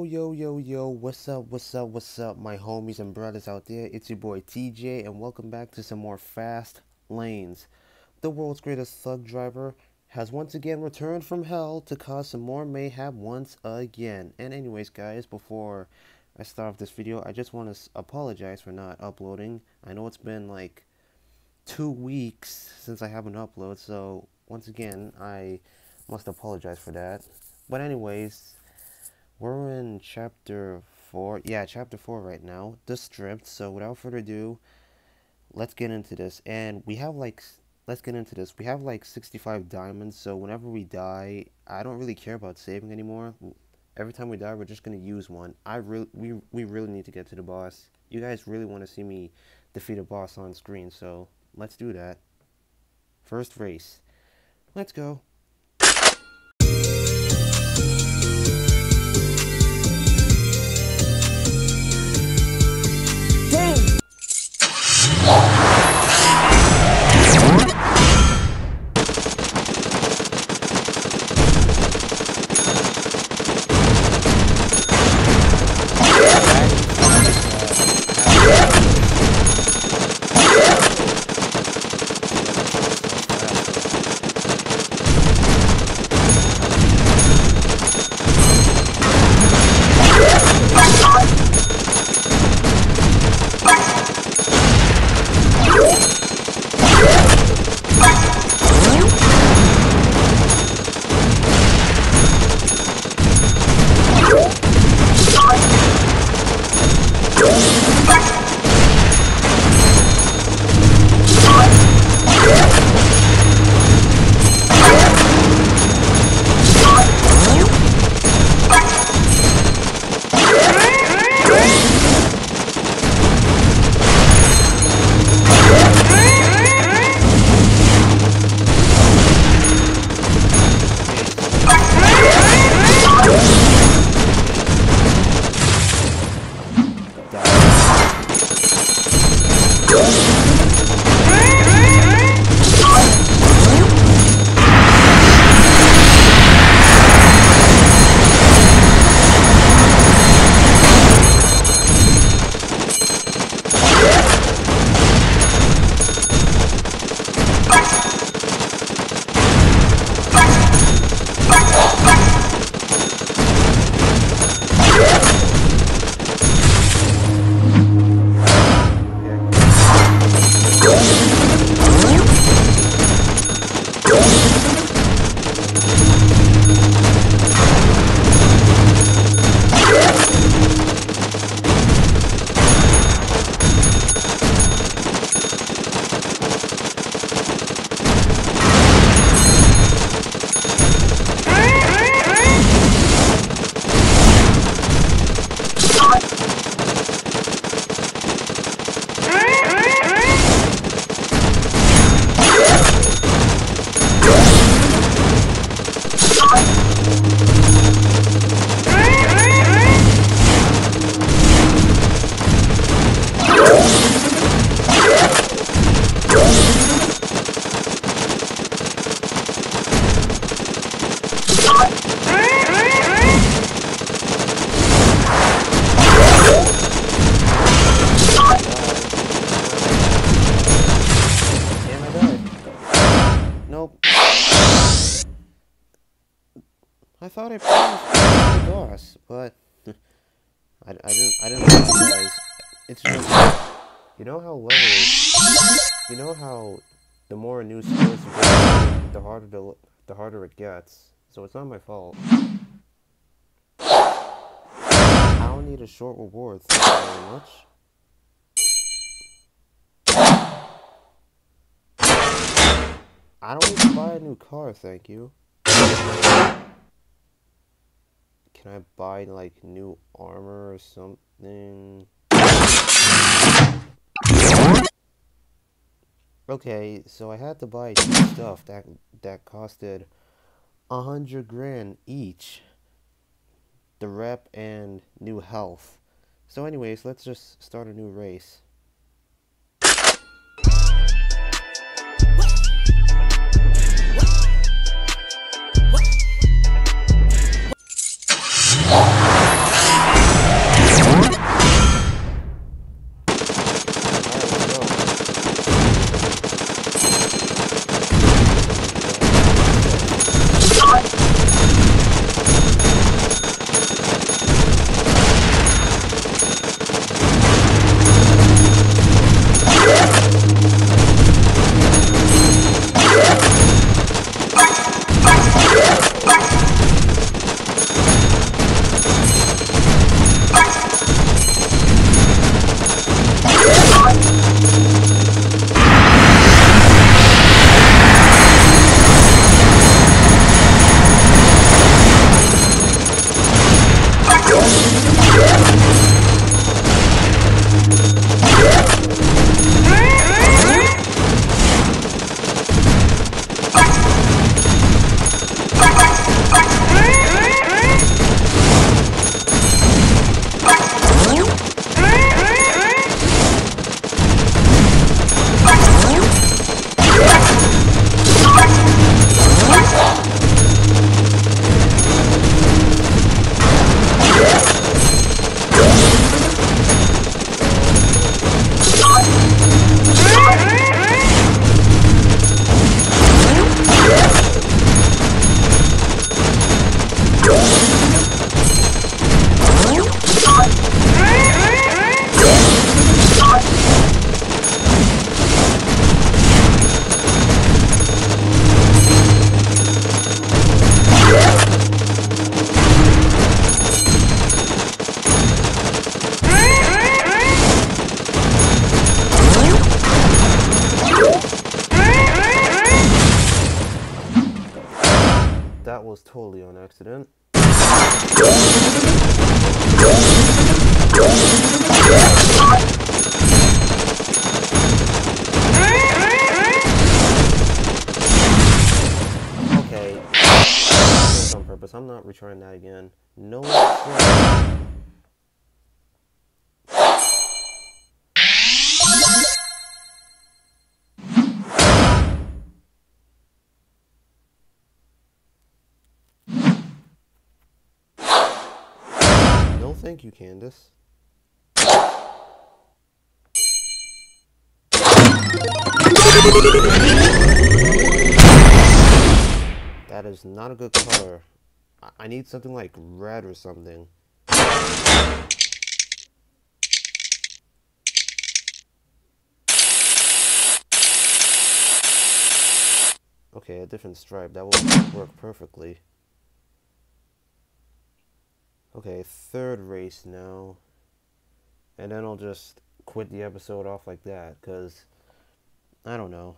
Yo, yo, yo, yo, what's up, what's up, what's up, my homies and brothers out there? It's your boy TJ, and welcome back to some more Fast Lanes. The world's greatest thug driver has once again returned from hell to cause some more mayhem once again. And, anyways, guys, before I start off this video, I just want to apologize for not uploading. I know it's been like two weeks since I haven't uploaded, so once again, I must apologize for that. But, anyways, we're in chapter 4. Yeah, chapter 4 right now. The stripped. So without further ado, let's get into this. And we have like let's get into this. We have like 65 diamonds, so whenever we die, I don't really care about saving anymore. Every time we die, we're just going to use one. I really we we really need to get to the boss. You guys really want to see me defeat a boss on screen, so let's do that. First race. Let's go. I, I didn't I didn't realize it's just you know how level you know how the more a new skills you get, the harder the the harder it gets. So it's not my fault. I don't need a short reward. Thank you very much. I don't need to buy a new car, thank you. Can I buy like new armor or something? Okay, so I had to buy stuff that that costed a hundred grand each. The rep and new health. So anyways, let's just start a new race. Totally on accident. Okay. On purpose. I'm not retrying that again. No thank you, Candace. That is not a good color. I- I need something like red or something. Okay, a different stripe. That will work perfectly. Okay, third race now. And then I'll just quit the episode off like that, because I don't know.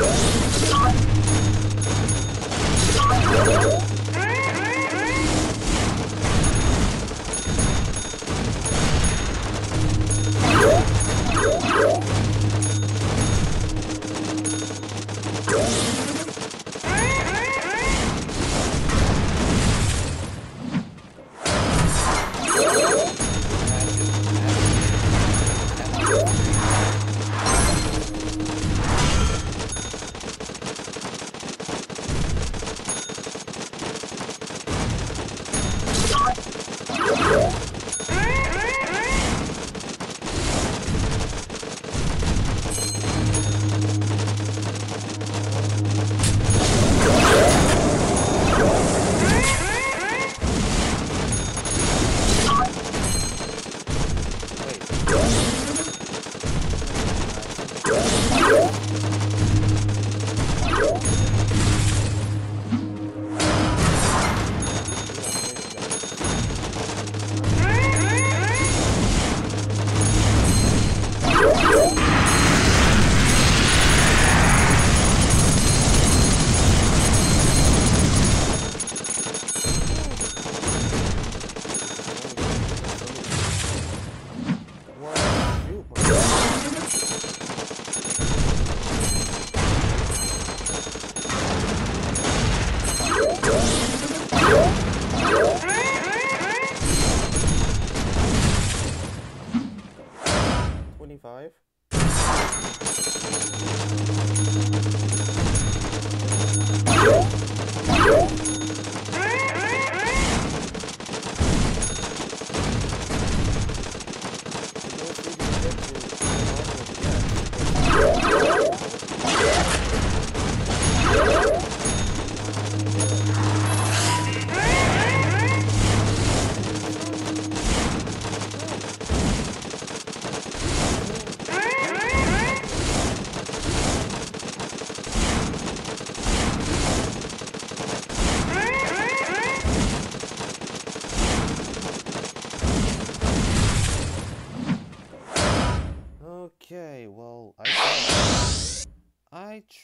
Thank you.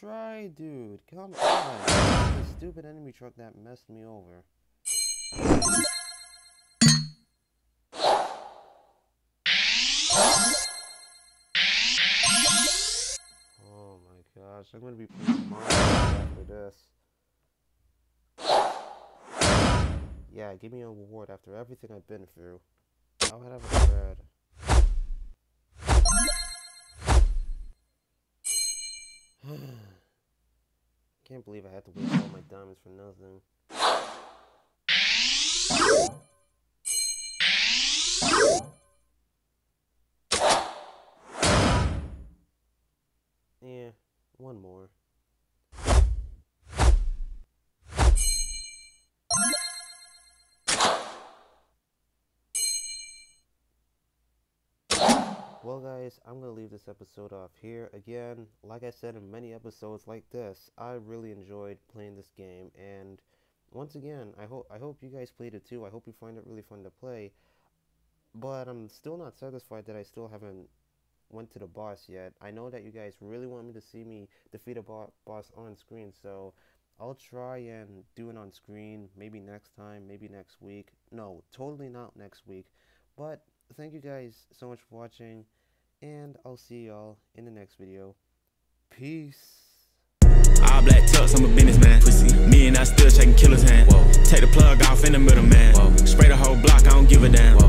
Tried, dude. Come on. The stupid enemy truck that messed me over. Oh my gosh, I'm gonna be playing Minecraft after this. Yeah, give me a reward after everything I've been through. How would I have a bread? Can't believe I had to waste all my diamonds for nothing. Yeah, one more. Well, guys, I'm going to leave this episode off here. Again, like I said in many episodes like this, I really enjoyed playing this game. And once again, I hope I hope you guys played it too. I hope you find it really fun to play. But I'm still not satisfied that I still haven't went to the boss yet. I know that you guys really want me to see me defeat a bo boss on screen, so I'll try and do it on screen. Maybe next time, maybe next week. No, totally not next week. But thank you guys so much for watching, and I'll see y'all in the next video. Peace. All black tux, I'm a businessman. Pussy. Me and I still shaking killer's hand. Whoa. Take the plug off in the middle, man. Whoa. Spray the whole block, I don't give a damn. Whoa.